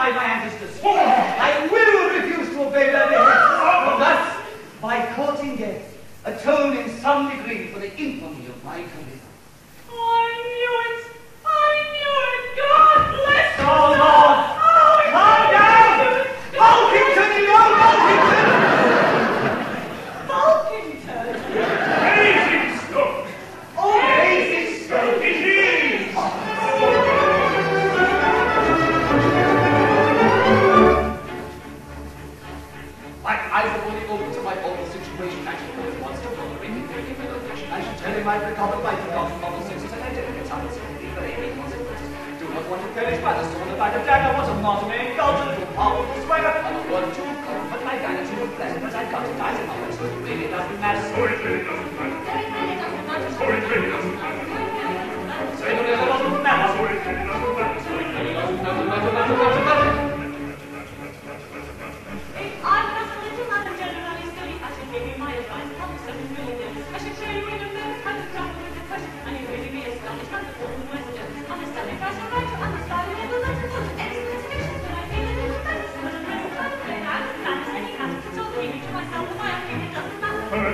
by my ancestors. I will refuse to obey their behest. Thus, by courting death, atone in some degree for the infamy of my commission. open to my awful situation. I should know wants to follow me. I should tell him I've recovered my forgotten awful senses and I didn't get out of sympathy for. Do not want to perish by the sword of like a dagger. What a martyr indulge a little powerful swagger. I'm a word to comfort my vanity with pleasure, but I can't die to how much really doesn't matter. So it really doesn't matter.